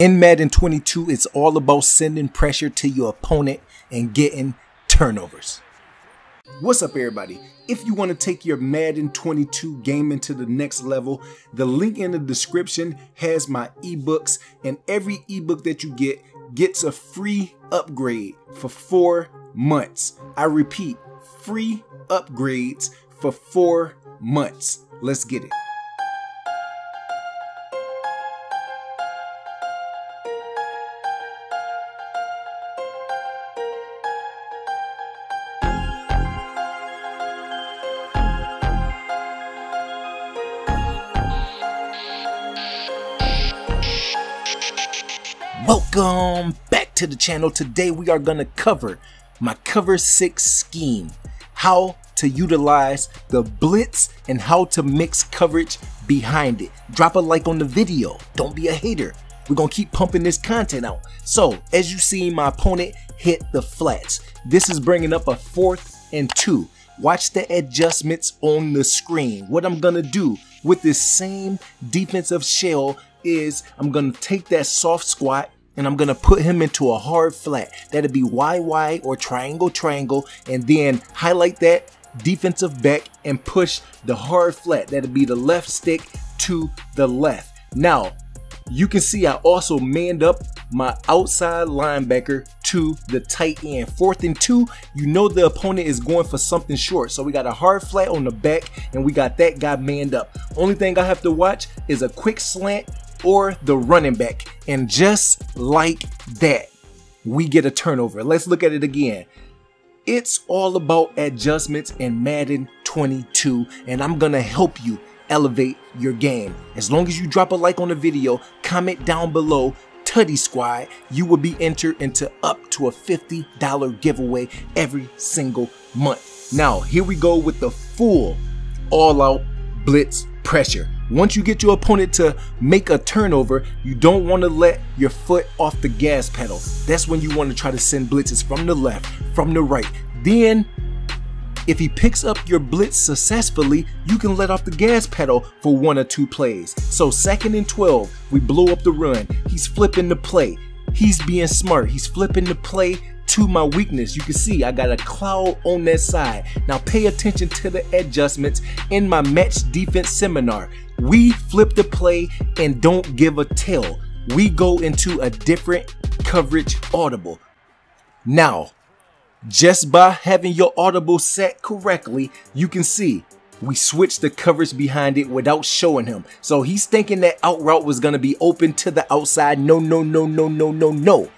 In Madden 22, it's all about sending pressure to your opponent and getting turnovers. What's up everybody? If you want to take your Madden 22 gaming to the next level, the link in the description has my ebooks and every ebook that you get gets a free upgrade for four months. I repeat, free upgrades for four months. Let's get it. Welcome back to the channel. Today we are going to cover my cover 6 scheme. How to utilize the blitz and how to mix coverage behind it. Drop a like on the video. Don't be a hater. We're going to keep pumping this content out. So as you see my opponent hit the flats. This is bringing up a fourth and two. Watch the adjustments on the screen. What I'm going to do with this same defensive shell is I'm going to take that soft squat and I'm gonna put him into a hard flat. That'd be YY or triangle triangle and then highlight that defensive back and push the hard flat. That'd be the left stick to the left. Now, you can see I also manned up my outside linebacker to the tight end. Fourth and two, you know the opponent is going for something short. So we got a hard flat on the back and we got that guy manned up. Only thing I have to watch is a quick slant or the running back. And just like that, we get a turnover. Let's look at it again. It's all about adjustments in Madden 22, and I'm gonna help you elevate your game. As long as you drop a like on the video, comment down below, Tutty Squad, you will be entered into up to a $50 giveaway every single month. Now, here we go with the full all out blitz pressure. Once you get your opponent to make a turnover, you don't want to let your foot off the gas pedal. That's when you want to try to send blitzes from the left, from the right. Then, if he picks up your blitz successfully, you can let off the gas pedal for one or two plays. So second and 12, we blow up the run. He's flipping the play. He's being smart. He's flipping the play to my weakness. You can see I got a cloud on that side. Now pay attention to the adjustments in my match defense seminar. We flip the play and don't give a tail. We go into a different coverage audible. Now, just by having your audible set correctly, you can see we switched the coverage behind it without showing him. So he's thinking that out route was going to be open to the outside. No, no, no, no, no, no, no.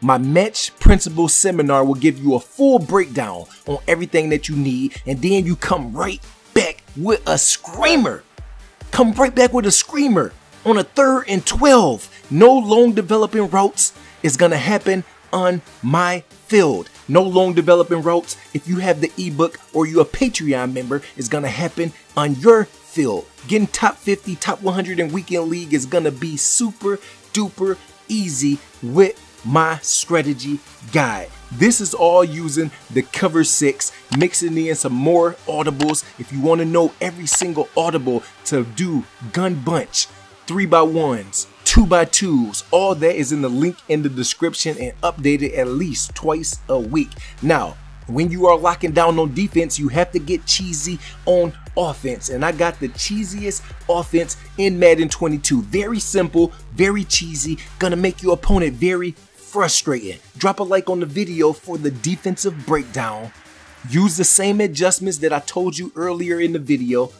My match principle seminar will give you a full breakdown on everything that you need, and then you come right back with a screamer. Come right back with a screamer on a third and 12. No long developing routes is gonna happen on my field. No long developing routes. If you have the ebook or you're a Patreon member, is gonna happen on your field. Getting top 50, top 100 in weekend league is gonna be super duper easy with my strategy guide. This is all using the cover six, mixing in some more audibles. If you want to know every single audible to do gun bunch, three by ones, two by twos, all that is in the link in the description and updated at least twice a week. Now, when you are locking down on defense, you have to get cheesy on offense. And I got the cheesiest offense in Madden 22. Very simple, very cheesy, gonna make your opponent very frustrating. Drop a like on the video for the defensive breakdown. Use the same adjustments that I told you earlier in the video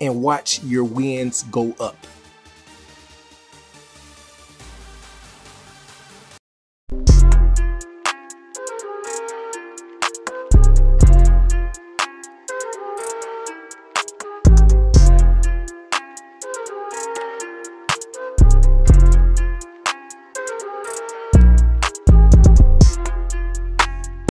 and watch your wins go up.